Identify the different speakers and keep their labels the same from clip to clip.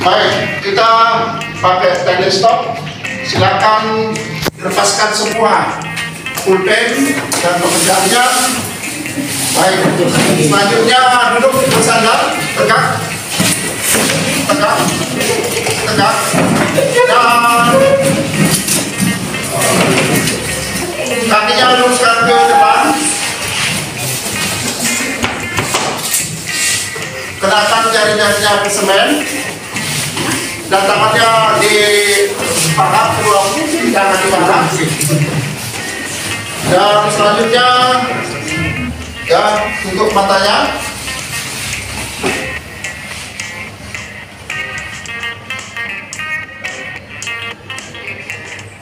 Speaker 1: Baik, kita pakai stainless stop. Silakan lepaskan semua pulpen dan pekerjaannya. Baik, selanjutnya duduk bersandar, tegak, tegak, tegak, dan kakinya luruskan ke depan. Kenakan jari-jarinya ke semen. Dan tangannya di pahat kedua jangan di pahat dan selanjutnya ya untuk matanya.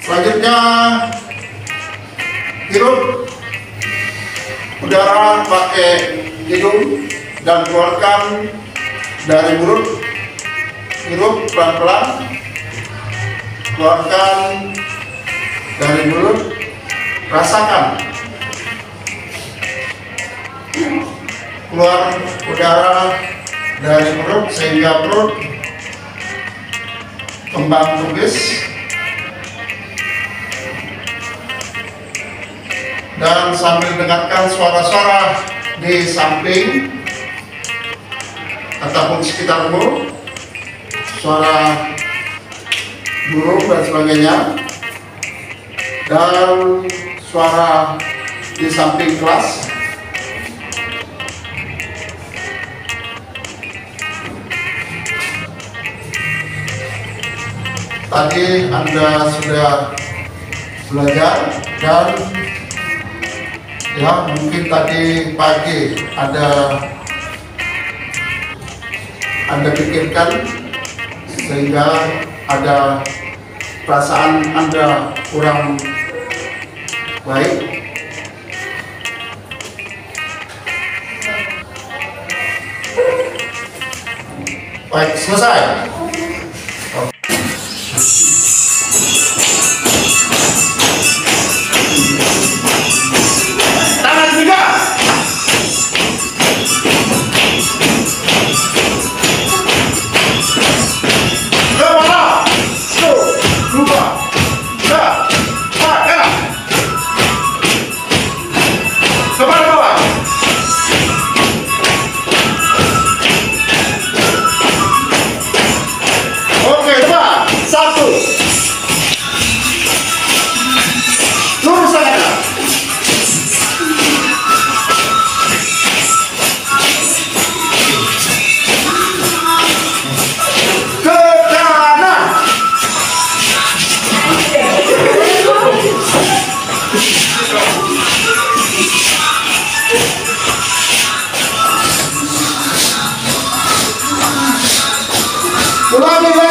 Speaker 1: Selanjutnya hirup. Udara pakai hidung dan keluarkan dari mulut hirup pelan-pelan. Keluarkan dari mulut rasakan. Keluar udara dari perut sehingga perut kembang kubis dan sambil dengarkan suara-suara di samping ataupun sekitarmu suara burung dan sebagainya dan suara di samping kelas. Tadi anda sudah belajar dan ya mungkin tadi pagi ada anda pikirkan sehingga ada perasaan anda kurang baik. Baik selesai
Speaker 2: Love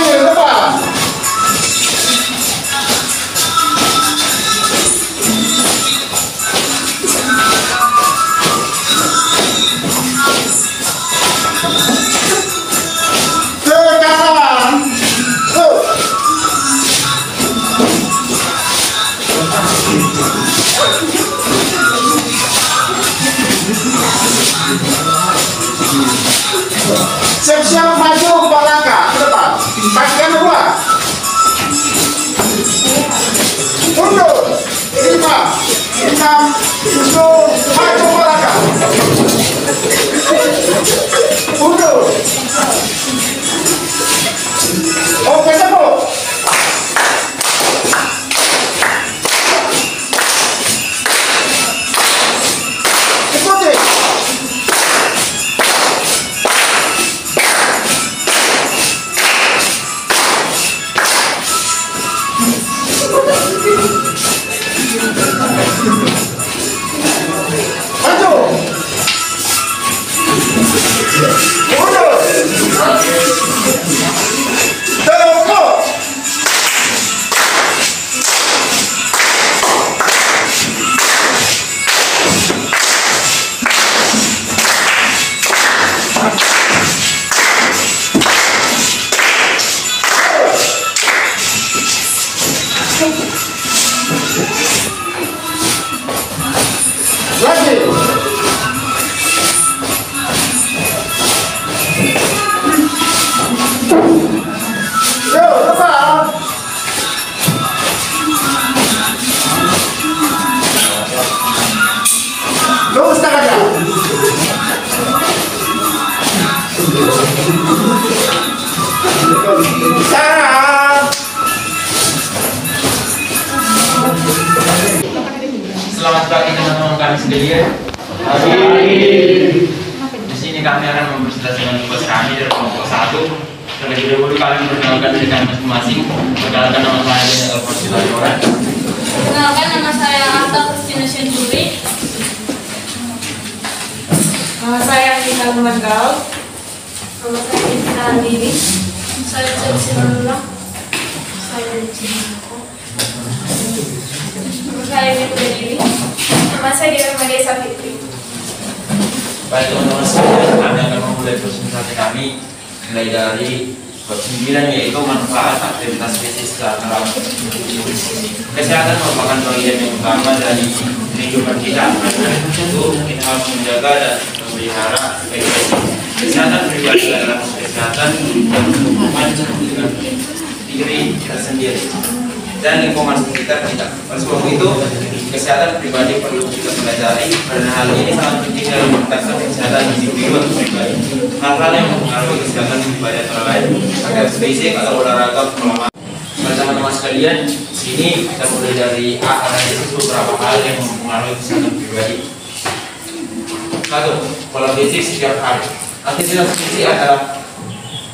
Speaker 2: Andini. Saya Chelsea Manula. Saya.
Speaker 3: Nama saya Nina Diri. Nama saya Dewa Maria Sapitri.
Speaker 4: Baik teman-teman sekalian, kami akan memulai presentasi kami mulai dari bab 9 yaitu manfaat aktivitas fisik secara. Kesehatan merupakan bagian yang utama dari kehidupan kita. Karena itu kita harus menjaga dan memelihara baik Kesehatan pribadi adalah kesehatan yang berhubungan dengan diri kita sendiri dan lingkungan sekitar kita. Oleh sebab itu, kesehatan pribadi perlu kita pelajari karena hal ini sangat penting dalam meningkatkan kesehatan individu atau pribadi. Hal-hal yang mempengaruhi kesehatan pribadi antara lain aktivitas fisik atau olahraga. Pada teman-teman sekalian, sini kita mulai dari A karena itu beberapa hal yang mempengaruhi kesehatan pribadi. Satu, pola fisik setiap hari. Aktivitas fisik adalah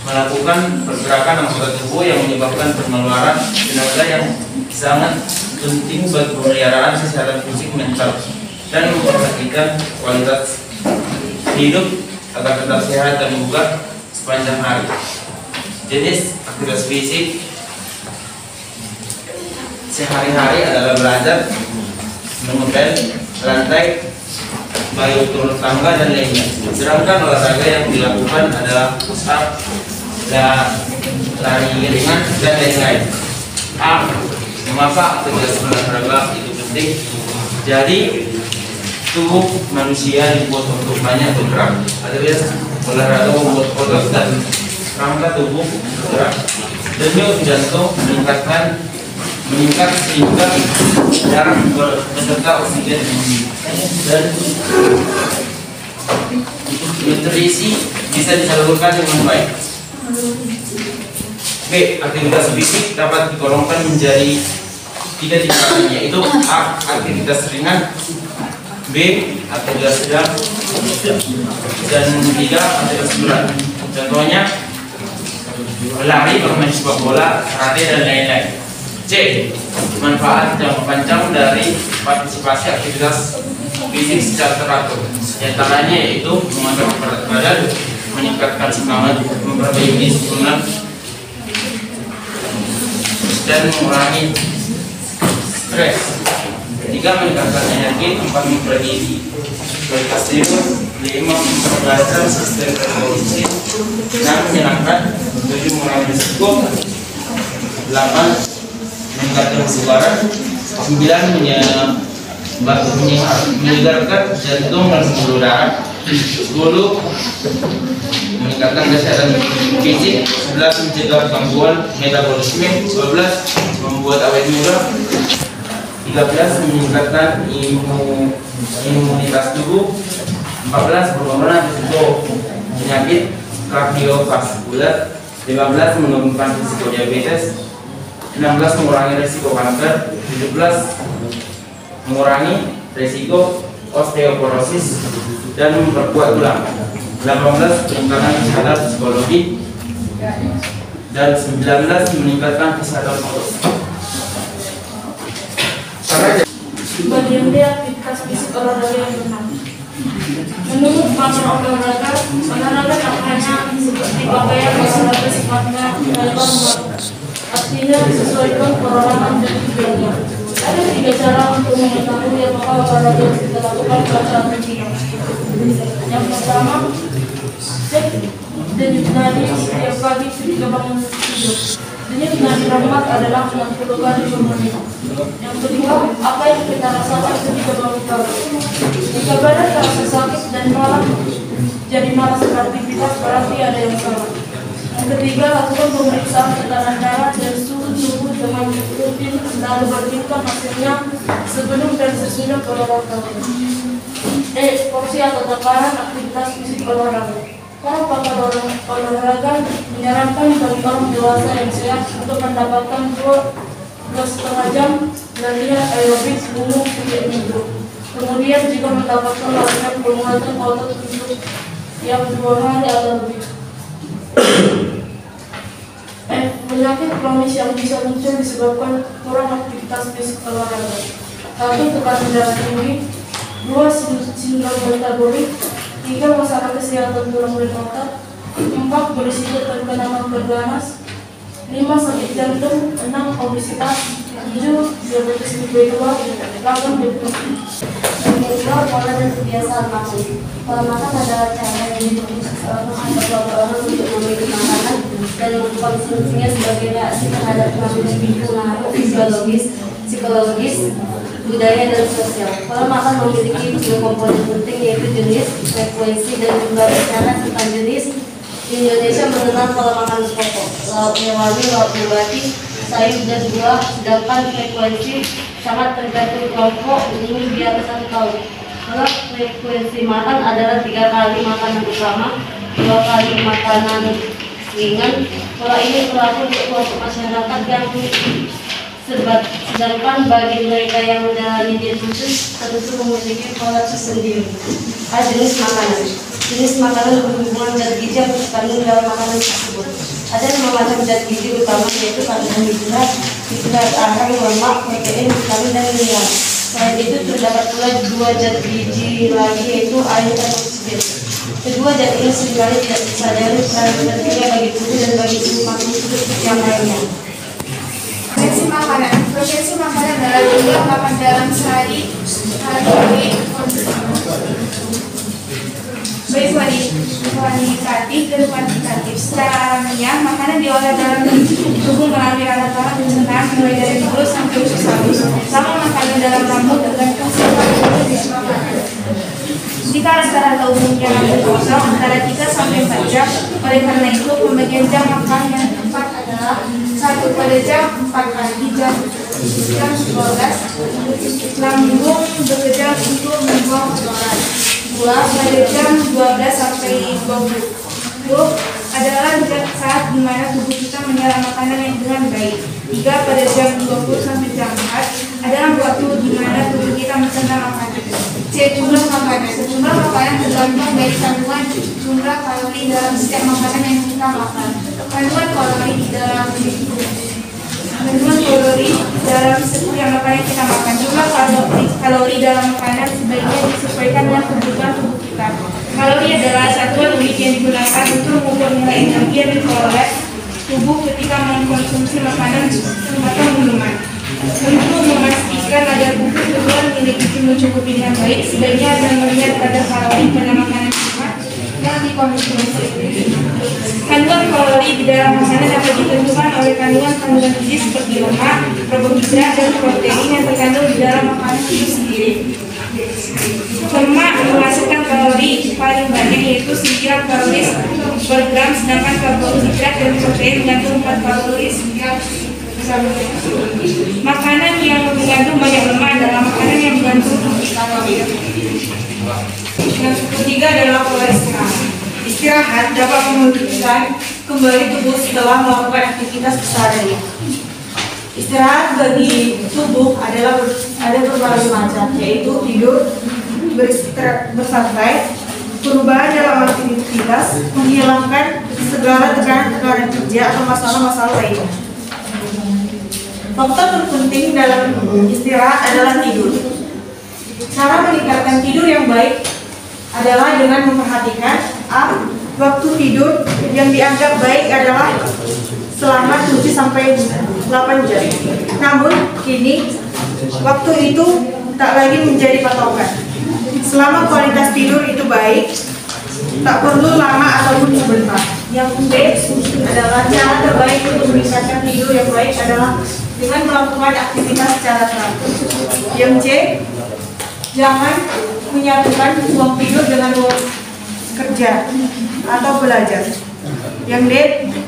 Speaker 4: melakukan pergerakan anggota tubuh yang menyebabkan pengeluaran tenaga yang sangat penting bagi pemeliharaan kesehatan fisik mental dan memperhatikan kualitas hidup agar tetap sehat dan bugar sepanjang hari. Jenis aktivitas fisik sehari-hari adalah belajar, mengepel, lantai, baik turun tangga dan lainnya. Sedangkan olahraga yang dilakukan adalah push up, la- lari ringan dan lain-lain. A. Mengapa aktivitas olahraga itu penting? Jadi tubuh manusia dibuat untuk banyak bergerak. Aktivitas olahraga membuat otot dan rangka tubuh bergerak. Denyut jantung meningkatkan meningkat sehingga darah beserta oksigen dan nutrisi bisa disalurkan dengan baik. B. Aktivitas fisik dapat digolongkan menjadi tiga tingkatan yaitu A. Aktivitas ringan B. Aktivitas sedang dan tiga aktivitas berat. Contohnya berlari, bermain sepak bola, karate dan lain-lain. Manfaat jangka panjang dari partisipasi aktivitas fisik secara teratur. Di antaranya yaitu mengangkat berat badan, meningkatkan semangat, memperbaiki susunan, dan mengurangi stres. Tiga meningkatkan energi, empat memperbaiki kualitas tidur, lima memperbaiki sistem reproduksi, enam menyenangkan, tujuh mengurangi risiko, delapan meningkatkan kebugaran, sembilan menye- menye- menyegarkan jantung dan pembuluh darah, sepuluh meningkatkan kesehatan fisik, 11 mencegah gangguan metabolisme, 12 membuat awet muda, 13 meningkatkan imu- imunitas tubuh, 14 penurunan risiko penyakit kardiovaskular, 15 menurunkan risiko diabetes, 16 mengurangi risiko kanker, 17 mengurangi risiko osteoporosis dan memperkuat tulang. 18 peningkatan kesehatan psikologi dan 19 meningkatkan kesehatan otot.
Speaker 2: Bagian D aktivitas fisik olahraga yang benar. Menurut pakar olahraga, olahraga tak hanya seperti pakaian olahraga sifatnya lebar artinya disesuaikan perorangan dan tujuannya. Ada tiga cara untuk mengetahui apakah olahraga yang kita lakukan tidak. Yang pertama, cek denyut nadi setiap pagi ketika bangun tidur. Denyut nadi rahmat adalah 60 kali per menit. Yang kedua, apa yang kita rasakan ketika bangun pagi. Jika badan terasa sakit dan malam jadi malas beraktivitas berarti ada yang salah. Ketiga, lakukan pemeriksaan tekanan darah dan suhu tubuh dengan rutin selalu bertimbang hasilnya sebelum dan sesudah olahraga. Eh, porsi atau tekanan aktivitas fisik olahraga. Para pakar olah- olahraga menyarankan bagi orang dewasa yang sehat untuk mendapatkan dua dua setengah jam latihan aerobik umum setiap minggu.
Speaker 5: Kemudian jika mendapatkan layanan penguatan otot untuk yang dua hari atau lebih. Penyakit kronis yang bisa muncul disebabkan kurang aktivitas fisik olahraga. Satu, tekanan darah tinggi. Dua, sin- sindrom metabolik. Tiga, masalah kesehatan tulang dan otak. Empat, berisiko terkena kanker ganas. Lima, sakit jantung. Enam, obesitas. Tujuh, diabetes tipe 2. Delapan, depresi.
Speaker 6: Dan kebiasaan makan. Cara yang kelompok orang untuk memilih makanan dan sebagai reaksi terhadap pengaruh psikologis, budaya, dan sosial. Pola makan memiliki tiga komponen penting yaitu jenis, frekuensi, dan jumlah bicara tentang jenis. Di Indonesia mengenal pola makan pokok, lauk hewani, sayur dan buah, sedangkan frekuensi sangat tergantung kelompok ini di atas satu tahun. Kalau frekuensi makan adalah tiga kali makanan utama, dua kali makanan ringan. Pola ini berlaku untuk kelompok masyarakat yang sebat, sedangkan bagi mereka yang menjalani diet khusus tentu memiliki pola tersendiri. A jenis makanan. Jenis makanan berhubungan zat gizi yang terkandung dalam makanan tersebut. Ada lima macam zat gizi utama yaitu karbohidrat, hidrat, arang, lemak, protein, vitamin, dan mineral. Selain itu terdapat pula dua zat gizi lagi yaitu air dan oksigen. Kedua zat ini sering kali tidak disadari peran pentingnya bagi tubuh dan bagi makhluk hidup yang lainnya.
Speaker 7: Frekuensi makanan. Frekuensi makanan adalah jumlah makan dalam sehari hari baik kualitatif dan kuantitatif. Secara alamiah, makanan diolah dalam tubuh melalui alat-alat pencernaan mulai dari mulut sampai usus halus. Lama makanan dalam rambut makanan. Jika rata-rata umumnya rambut kosong antara 3 sampai 4 jam, oleh karena itu pembagian jam makan yang tepat adalah satu pada jam 4 pagi jam jam 12 lambung bekerja untuk membuang kotoran dua pada jam 12 sampai 20 adalah saat di mana tubuh kita menyerap makanan yang dengan baik. Tiga pada jam 20 sampai jam 4 adalah waktu di mana tubuh kita mencerna makanan. C. Jumlah makanan. Sejumlah makanan tergantung dari kandungan jumlah kalori dalam setiap makanan yang kita makan. Kandungan kalori di dalam kandungan kalori dalam setiap makanan yang kita makan. Jumlah kalori, kalori dalam makanan sebaiknya disesuaikan dengan kebutuhan tubuh kita. Kalori adalah satuan unit yang digunakan untuk mengukur nilai energi yang diperoleh tubuh ketika mengkonsumsi makanan atau minuman. Untuk memastikan agar tubuh kita memiliki mencukupi dengan baik, sebaiknya ada melihat pada kalori pada makanan yang dikonsumsi. Kandungan kalori di dalam makanan dapat ditentukan oleh kandungan-kandungan gizi seperti lemak, karbohidrat, dan protein yang terkandung di dalam makanan itu sendiri. Lemak menghasilkan kalori paling banyak yaitu 9 kalori per gram, sedangkan karbohidrat dan protein mengandung 4 kalori Makanan yang mengandung banyak lemak adalah makanan yang mengandung. Yang ketiga adalah pola istirahat. Dapat memulihkan kembali tubuh setelah melakukan aktivitas keseharian. Istirahat bagi tubuh adalah ada berbagai macam, yaitu tidur, bersantai, perubahan dalam aktivitas, menghilangkan segala tekanan-tekanan kerja atau masalah-masalah lainnya. Faktor terpenting dalam istirahat adalah tidur. Cara meningkatkan tidur yang baik adalah dengan memperhatikan A. Waktu tidur yang dianggap baik adalah selama 7 sampai 8 jam. Namun kini waktu itu tak lagi menjadi patokan. Selama kualitas tidur itu baik, tak perlu lama ataupun sebentar. Yang B adalah cara terbaik untuk meningkatkan tidur yang baik adalah dengan melakukan aktivitas secara teratur. Yang C, jangan menyatukan uang tidur dengan uang kerja atau belajar. Yang D,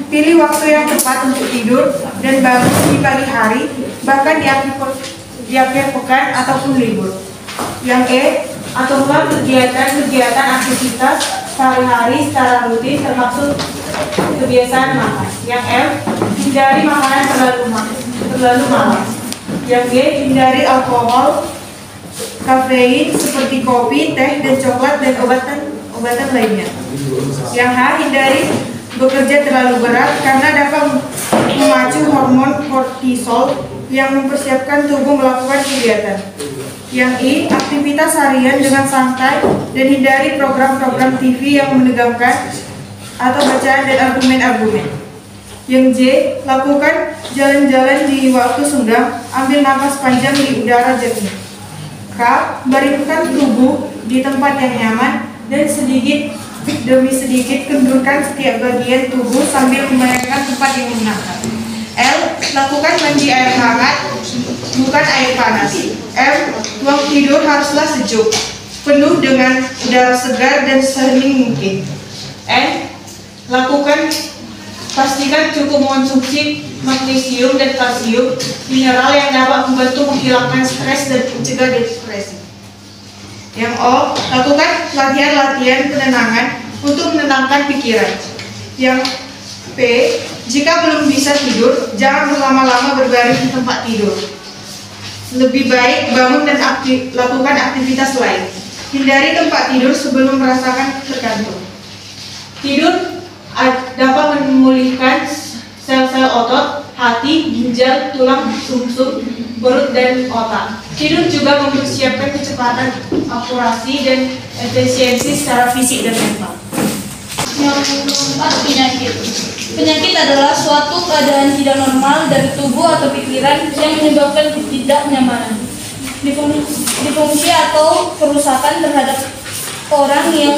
Speaker 7: pilih waktu yang tepat untuk tidur dan bangun di pagi hari, bahkan di akhir, di akhir pekan ataupun libur. Yang E, aturlah kegiatan-kegiatan aktivitas sehari-hari secara rutin termasuk kebiasaan makan. Yang F, hindari makanan terlalu ma- terlalu malam. Yang G, hindari alkohol kafein seperti kopi, teh, dan coklat dan obatan obatan lainnya. Yang H, hindari bekerja terlalu berat karena dapat memacu hormon kortisol yang mempersiapkan tubuh melakukan kegiatan. Yang I, aktivitas harian dengan santai dan hindari program-program TV yang menegangkan atau bacaan dan argumen-argumen. Yang J, lakukan jalan-jalan di waktu senggang, ambil nafas panjang di udara jernih. K, baringkan tubuh di tempat yang nyaman dan sedikit demi sedikit kendurkan setiap bagian tubuh sambil membayangkan tempat yang menyenangkan. L, lakukan mandi air hangat, bukan air panas. M, ruang tidur haruslah sejuk, penuh dengan udara segar dan sehening mungkin. N, lakukan pastikan cukup mengonsumsi magnesium dan kalsium, mineral yang dapat membantu menghilangkan stres dan mencegah depresi. Yang O, lakukan latihan-latihan penenangan untuk menenangkan pikiran. Yang P, jika belum bisa tidur, jangan berlama-lama berbaring di tempat tidur. Lebih baik bangun dan aktif, lakukan aktivitas lain. Hindari tempat tidur sebelum merasakan tergantung. Tidur dapat memulihkan sel-sel otot, hati, ginjal, tulang, sumsum, perut, dan otak. Tidur juga mempersiapkan kecepatan, akurasi, dan efisiensi secara fisik dan mental.
Speaker 5: Yang keempat, penyakit. Penyakit adalah suatu keadaan tidak normal dari tubuh atau pikiran yang menyebabkan ketidaknyamanan, difungsi atau kerusakan terhadap orang yang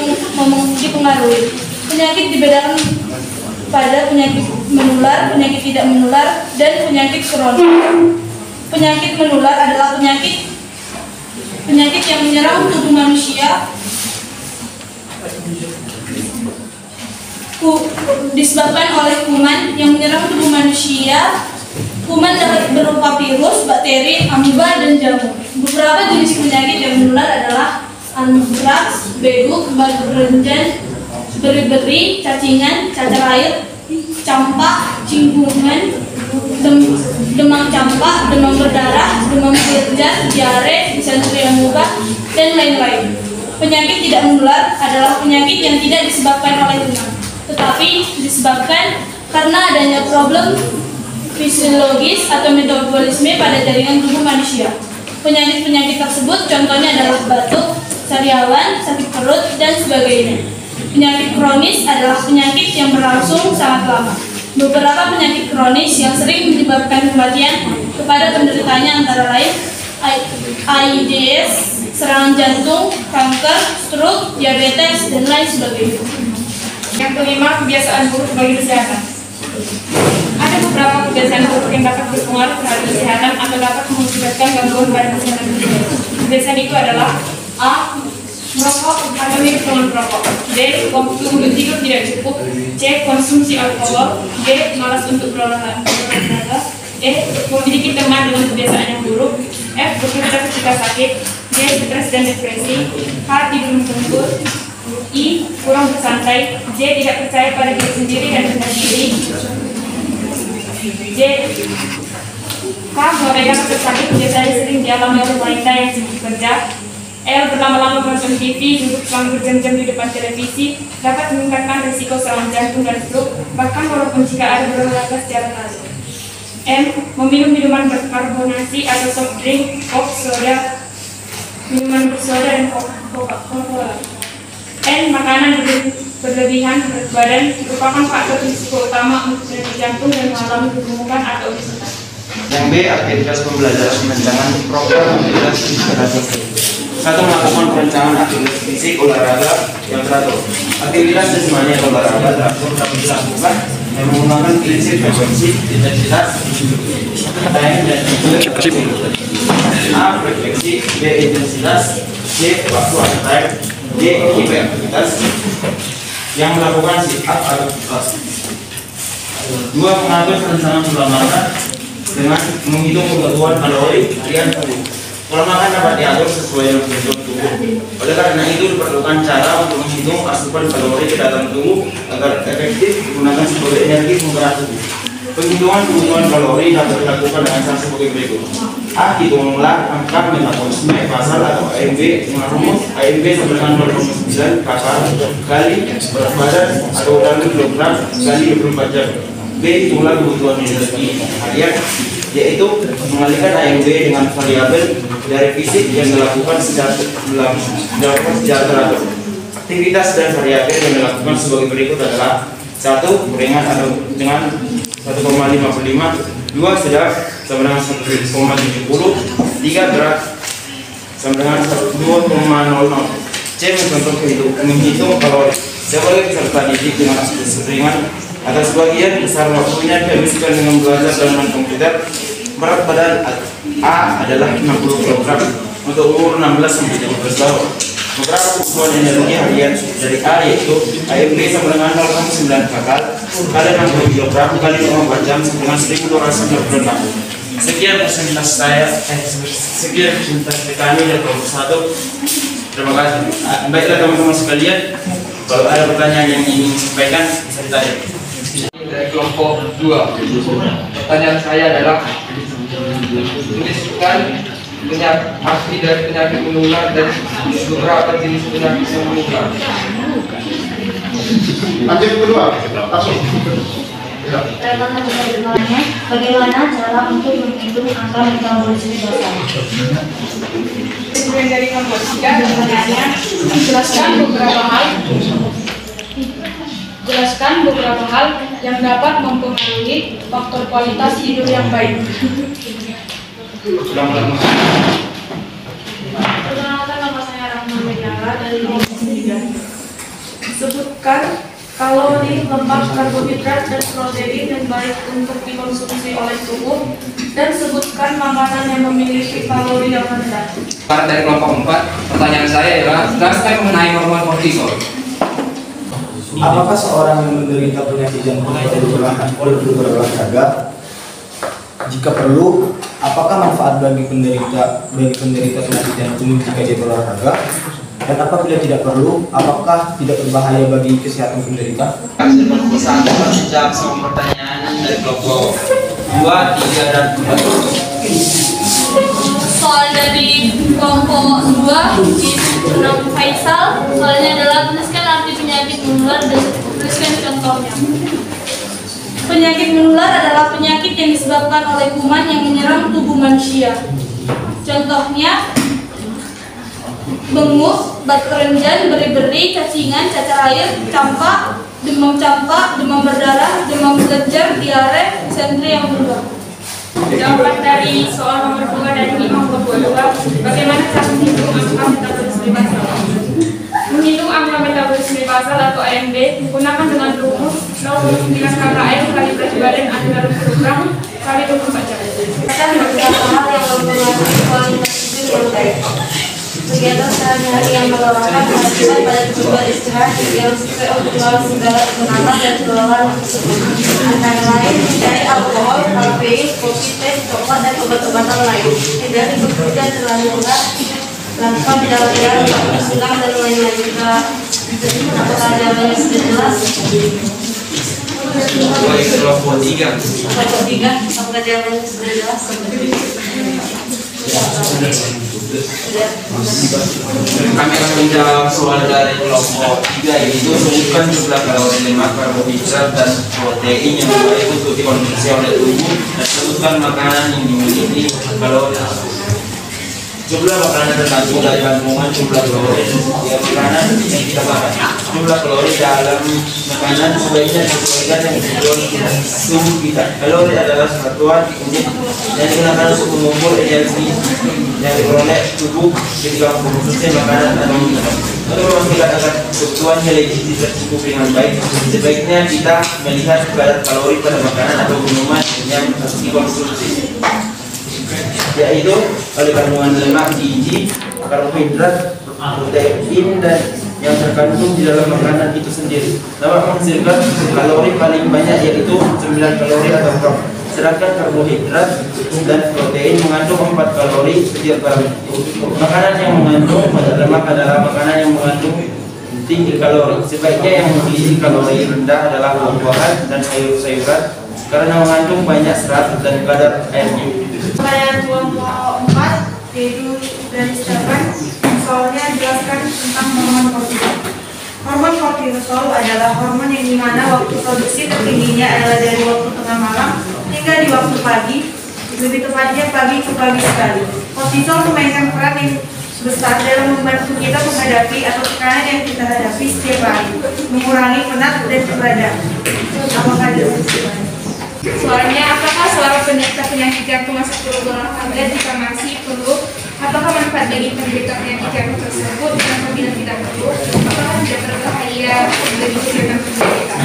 Speaker 5: dipengaruhi. Penyakit dibedakan pada penyakit menular, penyakit tidak menular, dan penyakit kronis. Penyakit menular adalah penyakit penyakit yang menyerang tubuh manusia disebabkan oleh kuman yang menyerang tubuh manusia. Kuman dapat berupa virus, bakteri, amoeba, dan jamur. Beberapa jenis penyakit yang menular adalah antraks, beduk, berenjan, beri-beri, cacingan, cacar air, campak, cinggungan, dem, demam campak, demam berdarah, demam berdarah, diare, disentri amoeba, dan lain-lain. Penyakit tidak menular adalah penyakit yang tidak disebabkan oleh kuman tetapi disebabkan karena adanya problem fisiologis atau metabolisme pada jaringan tubuh manusia. Penyakit-penyakit tersebut contohnya adalah batuk, sariawan, sakit perut, dan sebagainya. Penyakit kronis adalah penyakit yang berlangsung sangat lama. Beberapa penyakit kronis yang sering menyebabkan kematian kepada penderitanya antara lain AIDS, serangan jantung, kanker, stroke, diabetes, dan lain sebagainya.
Speaker 8: Yang kelima, kebiasaan buruk bagi kesehatan. Ada beberapa kebiasaan buruk yang dapat berpengaruh terhadap kesehatan atau dapat mengakibatkan gangguan pada kesehatan. Kebiasaan itu adalah A. Merokok atau mirip dengan perokok. Waktu untuk tidur tidak cukup C. Konsumsi alkohol D. Malas untuk berolahraga E. Memiliki teman dengan kebiasaan yang buruk F. Bekerja ketika sakit G. Stres dan depresi H. Tidur mengganggu I. Kurang bersantai J. Tidak percaya pada diri sendiri dan rendah diri J. K. Memegang sakit biasanya sering dialami oleh wanita yang sibuk bekerja L. Berlama-lama menonton TV, duduk selama berjam-jam di depan televisi dapat meningkatkan risiko serangan jantung dan stroke bahkan walaupun jika ada berolahraga secara teratur. M. Meminum minuman berkarbonasi atau soft drink, coke, soda, minuman bersoda dan coca-cola. N. Makanan berlebihan berat badan merupakan faktor risiko utama untuk penyakit jantung dan mengalami kegemukan atau obesitas.
Speaker 4: Yang B. Aktivitas pembelajaran dengan program aktivitas teratur. Satu melakukan perencanaan aktivitas fisik olahraga yang teratur. Aktivitas jasmani atau olahraga teratur dapat dilakukan yang menggunakan prinsip frekuensi, intensitas, time dan A. Frekuensi B. Intensitas C. Waktu atau time D. Tipe aktivitas yang melakukan sit up atau kelas. Dua mengatur perencanaan makan dengan menghitung kebutuhan kalori harian tubuh. Pola makan dapat diatur sesuai dengan kebutuhan tubuh. Oleh karena itu diperlukan cara untuk menghitung asupan kalori ke dalam tubuh agar efektif digunakan sebagai energi penggerak tubuh. Penghitungan kebutuhan kalori dapat dilakukan dengan cara sebagai berikut. A. Hitunglah angka metabolisme basal atau AMB rumus AMB sama dengan 0,9 kapal kali berat badan atau dalam kilogram kali 24 jam. B. Hitunglah kebutuhan energi harian yaitu mengalihkan AMB dengan variabel dari fisik yang dilakukan secara dilakukan secara teratur. Aktivitas dan variabel yang dilakukan sebagai berikut adalah satu ringan atau dengan 1,55 dua sedang sama dengan 1,70 tiga berat sama dengan 2,00 C mencontoh menghitung kalori sebagai peserta didik dengan ringan atau sebagian besar waktunya dihabiskan dengan belajar dengan komputer. Berat badan A adalah 60 kg untuk umur 16 sampai 17 tahun. Beberapa kebutuhan energi harian dari A yaitu AMB sama dengan 0,9 kakak kali 60 kg kali 24 jam sama dengan 1296 sekian persentase saya eh, sekian persentase kami dari kelompok satu. Terima kasih. Ah, baiklah teman-teman sekalian. Kalau ada pertanyaan yang ingin disampaikan bisa ditanya
Speaker 9: dari kelompok 2 pertanyaan saya adalah tuliskan penyakit arti dari penyakit menular dan beberapa jenis penyakit yang menular
Speaker 1: Lanjut kedua, langsung.
Speaker 6: Bagaimana cara untuk menghitung angka metabolisme basal?
Speaker 8: Kemudian dari tiga pertanyaannya jelaskan beberapa hal jelaskan beberapa hal yang dapat mempengaruhi faktor kualitas hidup yang baik.
Speaker 5: Perkenalkan nama saya Rahma Menyala dari kelompok tiga. Sebutkan kalori, lemak, karbohidrat, dan protein yang baik untuk dikonsumsi oleh tubuh dan sebutkan makanan yang memiliki kalori yang rendah.
Speaker 9: Para dari kelompok 4 pertanyaan saya adalah jelaskan mengenai hormon kortisol
Speaker 10: Apakah seorang yang menderita penyakit jantung perlu berolahraga? Perlu berolahraga? Jika perlu, apakah manfaat bagi penderita bagi penderita penyakit jantung jika dia berolahraga? Dan apabila tidak perlu, apakah tidak berbahaya bagi kesehatan penderita?
Speaker 4: hasil penulisan menjawab semua pertanyaan dari kelompok 2, 3, dan 4
Speaker 5: Soal dari kelompok 2 itu Faisal Soalnya adalah penyakit menular dan tuliskan contohnya. Penyakit menular adalah penyakit yang disebabkan oleh kuman yang menyerang tubuh manusia. Contohnya Bengus, batu renjan, beri-beri, cacingan, cacar air, campak, demam campak, demam berdarah, demam kelenjar, diare, sentri yang berubah.
Speaker 8: Jawaban dari soal nomor 2 dari kelompok 22 bagaimana cara menghitung angka metabolisme basal? Metabolisme basal atau AMB gunakan dengan rumus 0,9 KKM kali berat badan antara kilogram kali 24 jam.
Speaker 6: Ada beberapa hal yang yang. Kegiatan sehari-hari yang melelahkan mengakibat pada tujuan istirahat yang sesuai optimal segala kemenangan dan kelelahan tersebut. Antara lain, hindari alkohol, kafein, kopi, teh, coklat, dan obat-obatan lain. Hindari bekerja terlalu berat, lakukan untuk bersenang dan lain-lain
Speaker 4: kelompok 3
Speaker 6: Kelompok tiga, jawabannya sudah jelas?
Speaker 4: Kami akan menjawab soal dari kelompok 3 yaitu sebutkan jumlah kalori lemak, karbohidrat, dan protein yang baik untuk dikonsumsi oleh tubuh dan sebutkan makanan yang dimiliki kalori jumlah makanan tergantung dari kandungan jumlah kalori. Setiap makanan yang kita makan jumlah kalori dalam makanan sebaiknya disesuaikan dengan tujuan tubuh kita. Kalori adalah satuan unit yang digunakan untuk mengukur energi yang diperoleh tubuh ketika mengkonsumsi makanan atau minuman. Untuk memastikan agar kebutuhan nilai gizi tercukupi dengan baik sebaiknya kita melihat kadar kalori pada makanan atau minuman yang dikonsumsi yaitu oleh kandungan lemak gizi, karbohidrat, protein dan yang terkandung di dalam makanan itu sendiri. Dapat menghasilkan kalori paling banyak yaitu 9 kalori atau gram sedangkan karbohidrat dan protein mengandung 4 kalori setiap gram makanan yang mengandung pada lemak adalah makanan yang mengandung tinggi kalori. Sebaiknya yang memiliki kalori rendah adalah buah-buahan dan sayur-sayuran. Karena mengandung banyak serat dan kadar air
Speaker 7: Pada kelompok 4 yaitu dari soalnya jelaskan tentang hormon kortisol. Hormon kortisol adalah hormon yang di mana waktu produksi tertingginya adalah dari waktu tengah malam hingga di waktu pagi, lebih tepatnya pagi ke pagi sekali. Kortisol memainkan peran yang besar dalam membantu kita menghadapi atau tekanan yang kita hadapi setiap hari, mengurangi penat dan keberadaan. Apakah demikian?
Speaker 3: Soalnya, apakah seorang penderita penyakit jantung masuk ke olahraga jika masih perlu? Apakah manfaat bagi penderita penyakit jantung tersebut? Dan apabila tidak perlu, apakah tidak berbahaya bagi kesehatan penderita?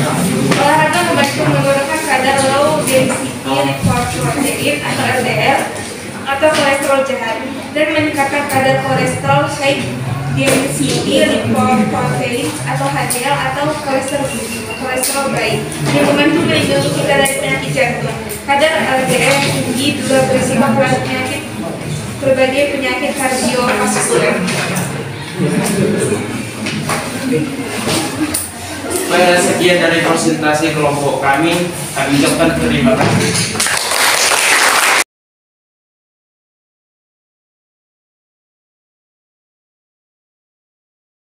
Speaker 3: Olahraga membantu menurunkan kadar low density lipoprotein atau LDL atau kolesterol jahat dan meningkatkan kadar kolesterol high density lipoprotein atau HDL atau kolesterol kolesterol baik yang membantu melindungi kita dari penyakit jantung. Kadar LDL tinggi juga berisiko penyakit berbagai penyakit kardiovaskuler.
Speaker 4: Sekian dari presentasi kelompok kami. Kami ucapkan terima kasih.